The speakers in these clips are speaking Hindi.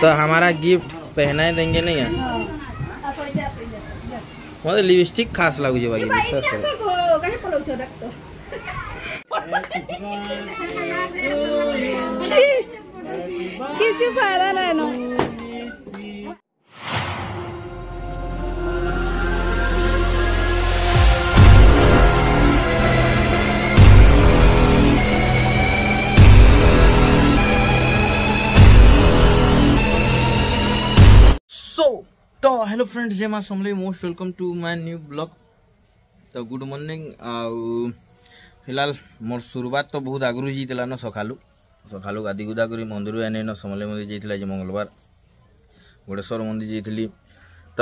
तो हमारा गिफ्ट पहनाए देंगे नहीं मतलब लिपस्टिक खास लगू जो भाई सर सर ना ফ্রেন্ডস জে ମା Samalei most welcome to my new blog ତ ଗୁଡ଼ ମର୍ଣ୍ଣିଂ ଆଉ ଫିଲହାଲ ମୋର ସୁରୁବାତ ତ ବହୁତ ଆଗରୁ ଯାଇଥିଲା ନ ସକାଳୁ ସକାଳୁ ଗାଧି ଗୁଦା କରି ମନ୍ଦିରରୁ ଆଣି ନ ସମଲେଇ ମନ୍ଦିର ଯାଇଥିଲା ଆଜି ମଙ୍ଗଳବାର ଗୋଡ଼େଶ୍ୱର ମନ୍ଦିର ଯାଇଥିଲି ତ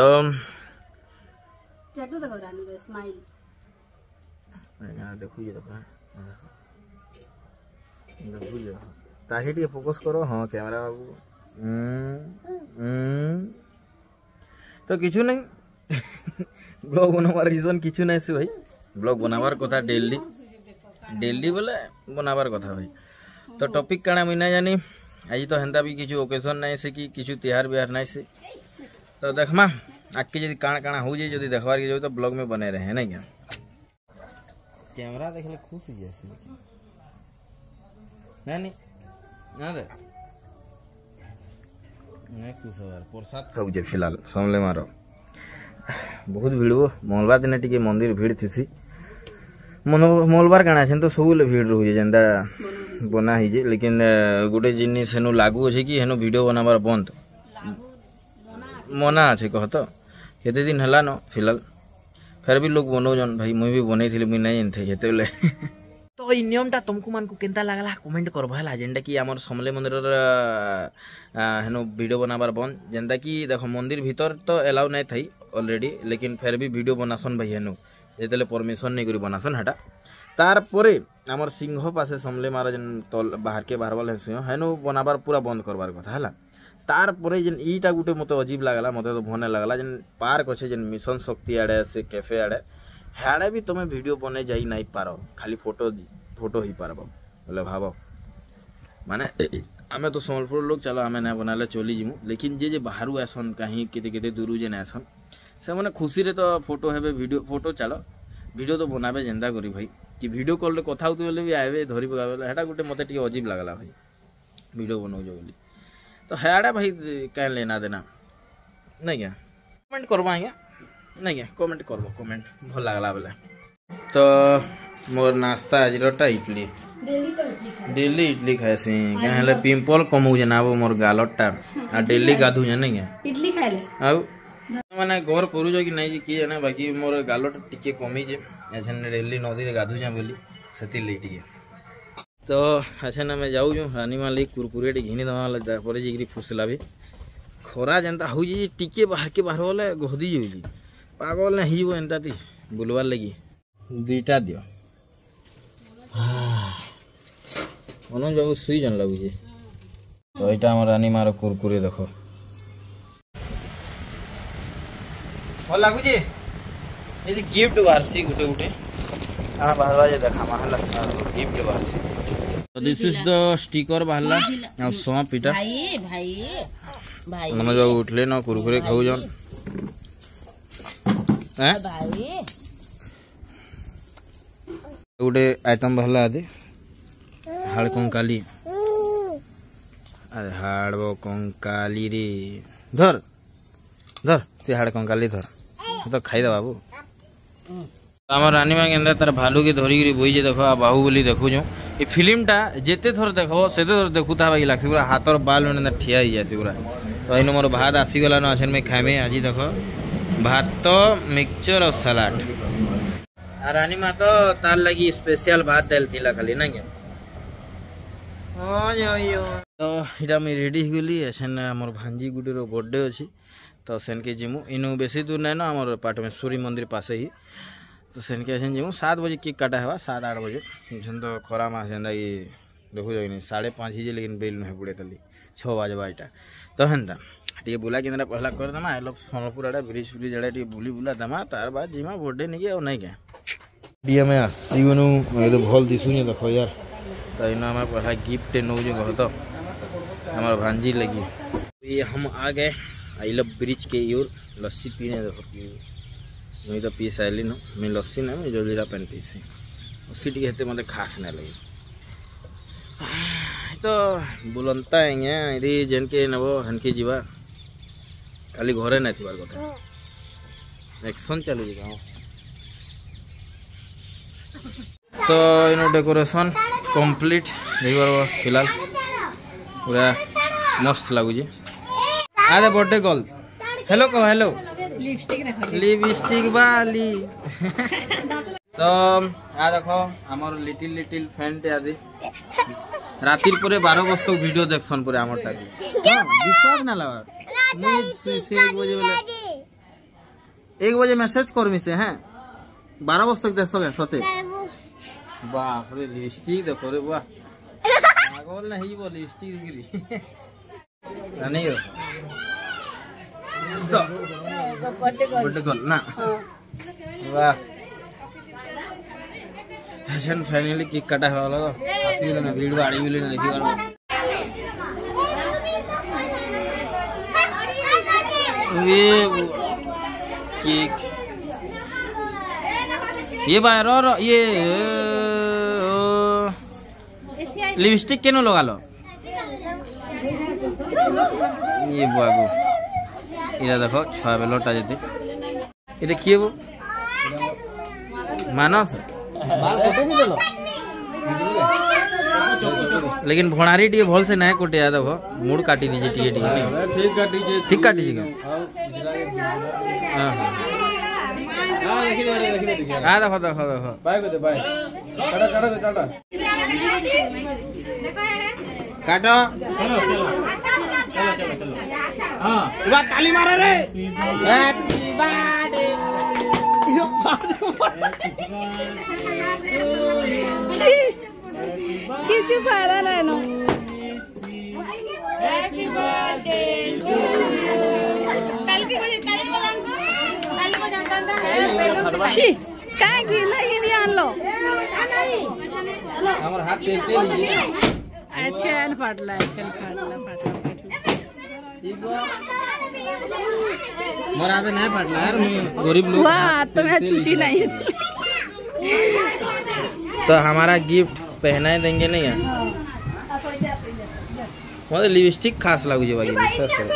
ଦେଖୁଛି ଦେଖ ଦେଖୁଛି ତାହି ଟିକେ ଫୋକସ୍ କର ହଁ କ୍ୟାମେରା ବାବୁ तो किचु नहीं। ब्लग बनाबार रिजन किचु ना से भाई। ब्लग बनाबार कथा डेली। डेली बोले बनाबार कथा भाई। तो टॉपिक कण मुई ना जानी। आज तो हेन्ता भी किसी ओकेजन ना से किसी तिहार विहार ना से। तो देखमा आगे जी कण कण हो जाए देखवार के जो तो ब्लग में बनाए रहे ना क्या? कैमरा देखने खुश ही जैसे नहीं, ना दे। कहे फ़िलहाल समलेमार बहुत भिड़ब मंगलवार दिन टे मंदिर भिड़ थी मंगलवार कण आ तो सब भिड़ रोज़े जेनता बना हीजे लेकिन गोटे जिनु लगू अच्छे कि हेनु भिड बनाबार बंद मना अच्छे कह तो कते दिन है फ़िलहाल फिर भी लोग बनाऊन भाई मुझे भी बनई थी मुझे ना जानते তো এই নিয়মটা তুমকু মানুষ কেনা লাগলা? কমেন্ট করব হল যেটা কি আমার সমলে মন্দিরর হেন ভিডিও বনাবার বন যেটা কি, দেখ, মন্দির ভিতর তো এলাও নাই থাই অলরেডি লেকিন ফের বি ভিডিও বনাসন ভাই হেনু। যেতে পরমিশন নেই করে বনাসন হেটা। তারপরে আমার সিংহ পাশে সমলে মারা যেন তল, বাহারকে বাহারবার সিংহ হেনু বনাবার পুরা বন্ধ করবার কথা হলা। তারপরে যেন ইটা গোটে মতো অজীব লাগলা, মতো তো ভনে লাগলা, যেন পার্ক আছে, যেন মিশন শক্তি আড়ে সে ক্যাফে আড়ে। हाड़े भी तुम भिडियो बन जा पार खाली फ़ोटो फ़ोटो ही पार बोले भाव माने आम तो सम्बलपुर लोग चलो आम ना बना चली जीमु लेकिन जे जे बाहर आसन कहीं के दूर जेन आसन से मैंने खुशी तो फ़ोटो हे भिडियो फ़ोटो चल भिड तो बनाबे जेन्दा कर भाई कि भिड कल कथ हूँ भी आए धरी पका बोले हेटा गोटे मत अजीब लगला भाई भिड बनाऊ बोली तो हेड़ा भाई कहीं लेना देना नहीं क्या कमेंट करवा आज्ञा ଆଜ୍ଞା କମେଣ୍ଟ କରବ କମେଣ୍ଟ ଭଲ ଲାଗ୍ଲା ବେଲେ ତ ମୋର ନାସ୍ତା ଆଜିରଟା ଇଟଲି ଡେଲି ଇଟଲି ଖାଏସି କାଁ ହେଲେ ପିମ୍ପଲ କମଉଛେ ନା ମୋର ଗାଲଟା ଆଉ ଡେଲି ଗାଧୁଛେ ନାଇଁ କାଁ ଇଟଲି ଖାଇଲେ ଆଉ ମାନେ ଘର କରୁଛ କି ନାଇଁ ଯେ କିଏ ଜାନେ ବାକି ମୋର ଗାଲଟା ଟିକେ କମିଛେ ଏଛେନ୍ ଡେଲି ନଦୀରେ ଗାଧୁଛେ ବୋଲି ସେଥିର୍ଲାଗି ଟିକେ ତ ଏଛେନ୍ ଆମେ ଯାଉଛୁ ରାନୀମା ଲାଗି କୁରକୁରି ଟିକେ ଘିନିଦେମା ବେଲେ ତାପରେ ଯାଇକିରି ଫୁସଲା ବି ଖରା ଯେନ୍ତା ହଉଛେ ଯେ ଟିକେ ବାହାରକେ ବାହାର ବେଲେ ଗହଦି ଯାଉଛେ ପାଗଲ ନାଇଁ ହେଇଯିବ ଏନ୍ତା ତି ବୁଲବାର୍ ଲାଗି ଦୁଇଟା ଦିଅ ମନ ଯାଉ ସୁଇ ଜନ୍ ଲାଗୁଛେ ତ ଏଇଟା ଆମର ରାନୀମାର କୁରକୁରେ ଦେଖ ଭଲ ଲାଗୁଛି ଏଠି ଗିଫ୍ଟ ବାହାରିଛି ଗୋଟେ ଗୋଟେ ହଁ ବାହାରବା ଯେ ଦେଖାମା ହେଲା ଗିଫ୍ଟ ବାହାରିଛି ଦିସ୍ ଇଜ ଦ ଷ୍ଟିକର ବାହାରିଲା ଆଉ ସଁ ପିଠା ଭାଇ ଭାଇ ଭାଇ ଆମେ ଯୋଉ ଉଠଲେ ନ କୁରକୁରେ ଖାଉଛନ୍ भाई गोटे आइटम भल आदि हाड़ कंकाली। अरे कंकाली रे। धर धर ते हाड़ कंकाली धर। तो खाईद बाबू। आम रानी माँ तार भालू के धरिकी बोई देख बाहू बाहुबली देखु जो। ये फिल्मटा जिते थर देख से थर देखु ता बाकी लग्सी। पूरा हाथर बाल मैंने ठिया हो जासी पूरा। तो इन मोर भात आसीगलान अच्छे मुझे खाएमे आज देख। भात मिक्सचर और सलाड रानी मा तो तार लगी स्पेशल भात दल थी खाली ना तो यहाँ मुझे रेडीगली सेन आम भांजी बर्थडे अच्छे तो सेन के जीमु इनु बेसी दूर ना आम पाटमे सूरी मंदिर पास ही तो सेन के सेन जीमु सात बजे केक् काटा है सात आठ बजे से तो खरा मैं जेन देखु साढ़े पाँच ही लेकिन बिल नुहे बुड़े खाली छः बजे बाईटा तो हेनता ଟିକେ ବୁଲା କେନ୍ତା ପହଲା କରିଦେମା ହେଲ ସମ୍ବଲପୁର ଆଡ଼େ ବ୍ରିଜ୍ ଫ୍ରିଜ୍ ଆଡ଼େ ଟିକେ ବୁଲି ବୁଲା ଦେମା ତାର ବାଦ ଯିମା ବର୍ଥଡେ ନେଇକି ଆଉ ନାଇଁ କେଁ ଟିକେ ଆମେ ଆସିଗନୁ ଏବେ ଭଲ ଦିଶୁଛେ ଦେଖ ୟାର ତ ଇନ ଆମେ ପହଲା ଗିଫ୍ଟଟେ ନଉଛୁ କହ ତ ଆମର ଭାଞ୍ଜି ଲାଗି ये हम आ गए आई लव ब्रिज के ओर लस्सी पीने देखो मुझे तो पी सारे न मैं लस्सी ना मैं जल्दी पैन पीसी लस्सी टी हेते मते खास ना लगे तो बुलंता आज्ञा यदि जेन के नब हेनके जीवा কালি ঘরে নাই থার কথা একশন চালু যাও তো ইন ডেকোরেশন কমপ্লিট দেখবার ফিলহাল পুরা মস্ত লাগুছে আরে বর্থডে গল হ্যালো কো হ্যালো লিপস্টিক বালি তো আ দেখো আমার লিটিল লিটিল ফ্যানট আদি রাতির পরে বারো বস্তু ভিডিও দেখছন পরে আমারটা বিশ্বাস না লাগার एक बजे मैसेज कर मिसे हैं? बारह बजे तक देख सते। बाप रे लिस्टी तो करे वाह। आगोल नहीं बोल लिस्टी के लिए। नहीं हो बर्थडे कॉल, ना? वाह। फ़ैशन फाइनली केक कटा है वाला तो। हँसी वाला भीड़ बाड़ी वाली नहीं वाला। ये वो केक ये बाहर और ये लिपस्टिक केनो लगा लो ये बाबू এটা দেখো ছয় বেলটা যেতে এটা কি হবো মানস बाल कटे भी देलो लेकिन भोणारी टी भल से ना कटे आ देखो मूड काटी दीजिए टी टी ठीक काटी जे ठीक काटी जी हाँ। हाँ देखि दे देखि देखि हाँ बाय को दे बाय। दे काटो। हाँ। बा ताली मारे रे। हैप्पी बर्थडे किसी फ़ायदा ना नो हैप्पी बर्थडे कल की बजे कल बजान को कल बजान का की नहीं नहीं आन लो? हाथ तेल तेल एन तो नहीं यार मैं गरीब लोग। वाह तो नहीं। तो हमारा गिफ्ट पहना देंगे नहीं यार? मतलब लिपस्टिक खास लागू जे बाकी विश्वास करो।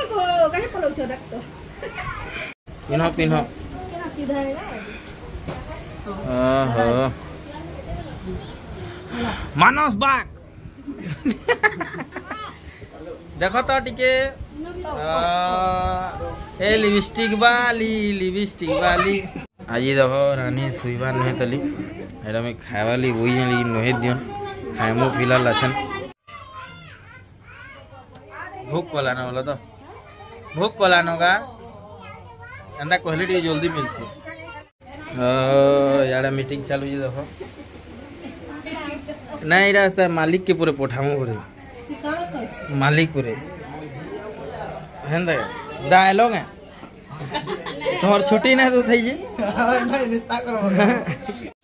पिन्हो पिन्हो ओहो मानस बाग। देखो तो टिके। ए लिपस्टिक वाली लिपस्टिक वाली। आज देख रानी शुबार नुहे तली एटा मुझे खाइबार लगे बोई जान लेकिन नुहे दियन खाएमो फ़िलहाल आछन भूख पलान बोल तो भूख पलान का एंता कहले टे जल्दी मिलसी याड़ा मीटिंग चालू जी देख ना यहाँ मालिक के पूरे पठामो पूरे मालिक पूरे है डायलॉग है ତମର ଛୁଟି ନା ତୁ ଥାଇ ଯେ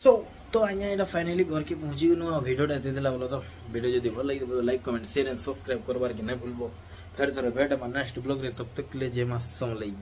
ସୋ ତ ଆଜ୍ଞା ଏଇଟା ଫାଇନାଲି ଘରକେ ପହଞ୍ଚି ଗଲୁ ଆଉ ଭିଡ଼ିଓଟା ଏତେ ଦେଲା ବୋଲ ତ ଭିଡ଼ିଓ ଯଦି ଭଲ ଲାଗି ବୋଲେ like comment share and subscribe କରବାର୍ କି ନାଇଁ ଭୁଲବ ଫେର ଥରେ ଭେଟ ମାନେ ନେକ୍ସଟ ବ୍ଲଗ୍ରେ ତବ ତକ୍ ଲେ ଜେ ମାସ ସମଲାଇ